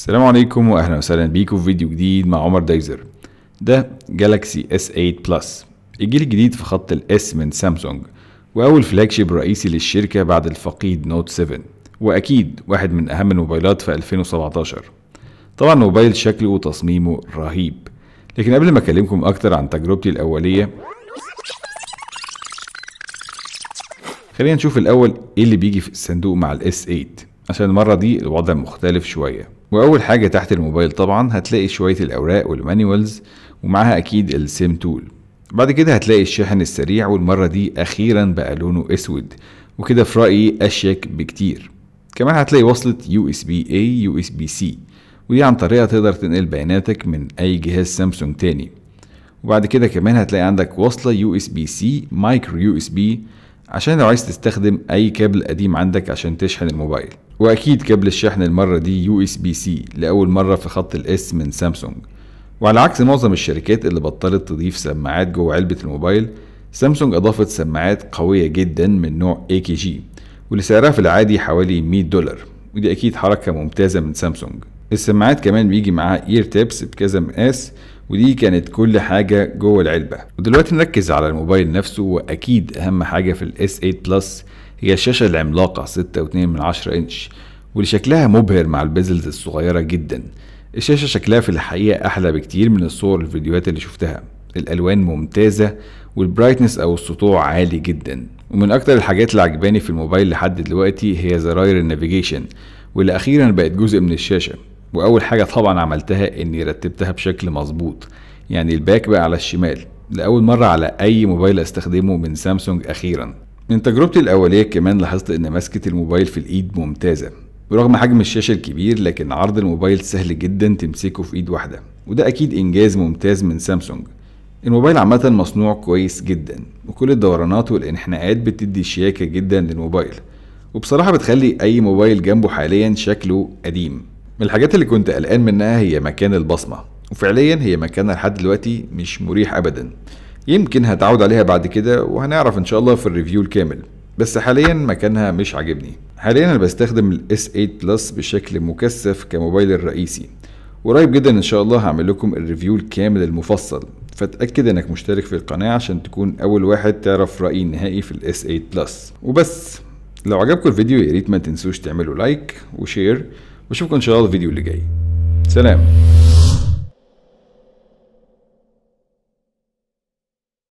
السلام عليكم واهلا وسهلا بيكم في فيديو جديد مع عمر دايزر. ده Galaxy S 8 Plus الجيل الجديد في خط ال S من سامسونج وأول flagship رئيسي للشركة بعد الفقيد Note 7 وأكيد واحد من أهم الموبايلات في 2017 طبعا الموبايل شكله وتصميمه رهيب. لكن قبل ما أكلمكم أكتر عن تجربتي الأولية خلينا نشوف الأول إيه اللي بيجي في الصندوق مع ال S 8 عشان المرة دي الوضع مختلف شوية. وأول حاجة تحت الموبايل طبعا هتلاقي شوية الأوراق وال manuals ومعاها أكيد ال SIM tool. بعد كده هتلاقي الشاحن السريع والمرة دي أخيرا بقى لونه أسود. وكده في رأيي أشيك بكتير. كمان هتلاقي وصلة يو إس بي اي يو إس بي سي. ودي عن طريقها تقدر تنقل بياناتك من أي جهاز سامسونج تاني. وبعد كده كمان هتلاقي عندك وصلة يو إس بي سي مايكرو يو إس بي عشان لو عايز تستخدم أي كابل قديم عندك عشان تشحن الموبايل. وأكيد كابل الشحن المرة دي USB C لأول مرة في خط ال S من سامسونج. وعلى عكس معظم الشركات اللي بطلت تضيف سماعات جوه علبة الموبايل سامسونج أضافت سماعات قوية جدا من نوع AKG واللي سعرها في العادي حوالي 100 دولار ودي أكيد حركة ممتازة من سامسونج. السماعات كمان بيجي معاها ear tips بكذا مقاس ودي كانت كل حاجة جوه العلبة. ودلوقتي نركز على الموبايل نفسه وأكيد أهم حاجة في ال S 8 Plus هي الشاشة العملاقة 6.2 من 10 إنش واللي شكلها مبهر مع ال bezels الصغيرة جدا. الشاشة شكلها في الحقيقة أحلى بكتير من الصور والفيديوهات اللي شفتها. الألوان ممتازة وال brightness أو السطوع عالي جدا. ومن أكتر الحاجات اللي عجباني في الموبايل لحد دلوقتي هي زراير ال navigation واللي أخيرا بقت جزء من الشاشة. وأول حاجة طبعا عملتها إني رتبتها بشكل مظبوط. يعني ال back بقى على الشمال لأول مرة على أي موبايل أستخدمه من سامسونج أخيرا. من تجربتي الأولية كمان لاحظت إن مسكة الموبايل في الإيد ممتازة برغم حجم الشاشة الكبير لكن عرض الموبايل سهل جدا تمسكه في إيد واحدة وده أكيد إنجاز ممتاز من سامسونج. الموبايل عامة مصنوع كويس جدا وكل الدورانات والإنحناءات بتدي شياكة جدا للموبايل وبصراحة بتخلي أي موبايل جنبه حاليا شكله قديم. من الحاجات اللي كنت قلقان منها هي مكان البصمة. وفعليا هي مكانها لحد دلوقتي مش مريح ابدا. يمكن هتعود عليها بعد كده وهنعرف إن شاء الله في ال review الكامل. بس حاليا مكانها مش عاجبني. حاليا أنا بستخدم ال S 8 Plus بشكل مكثف كموبايل الرئيسي. قريب جدا إن شاء الله هعمل لكم ال review الكامل المفصل. فتأكد إنك مشترك في القناة عشان تكون أول واحد تعرف رأيي النهائي في ال S 8 Plus وبس. لو عجبكم الفيديو يا ريت ما تنسوش تعملوا like و share. واشوفكم إن شاء الله الفيديو اللي جاي. سلام.